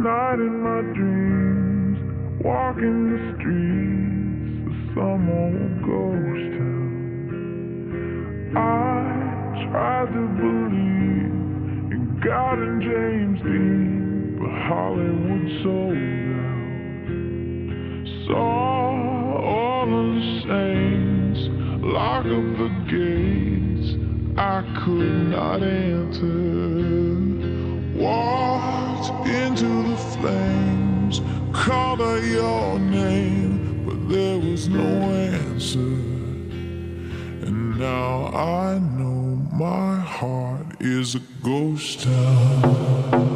night in my dreams, walking the streets of some old ghost town. I tried to believe in God and James Dean, but Hollywood sold out. Saw all of the saints lock up the gates I could not enter. Walked into flames called out your name, but there was no answer. And now I know my heart is a ghost town.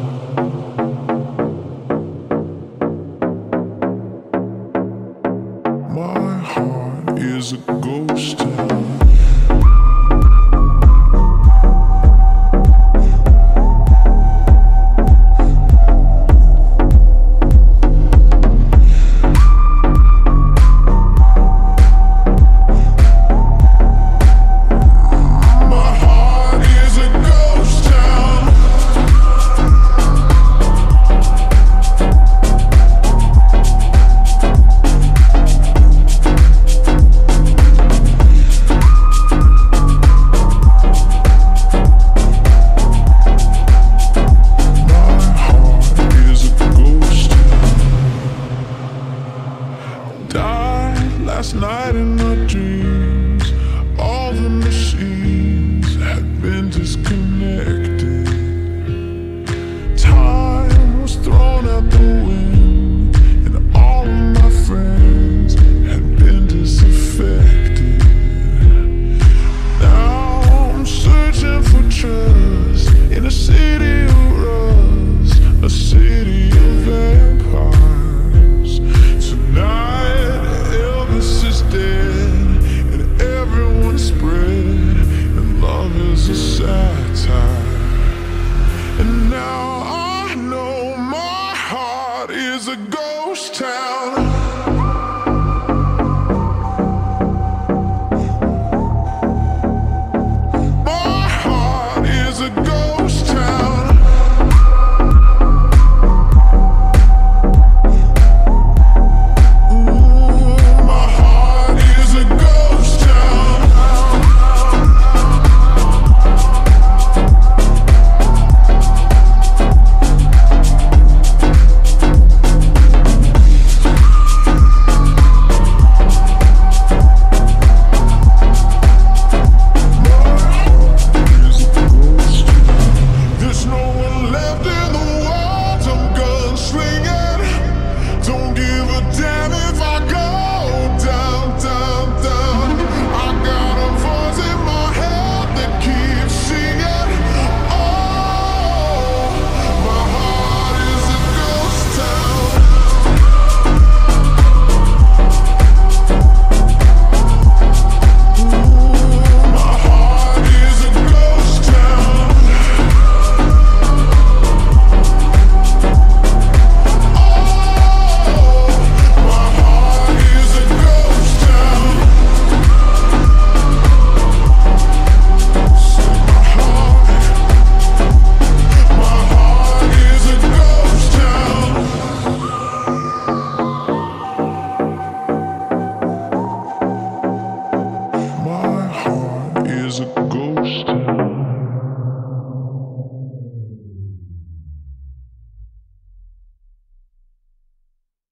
last night in my dreams, all the machines had been disconnected.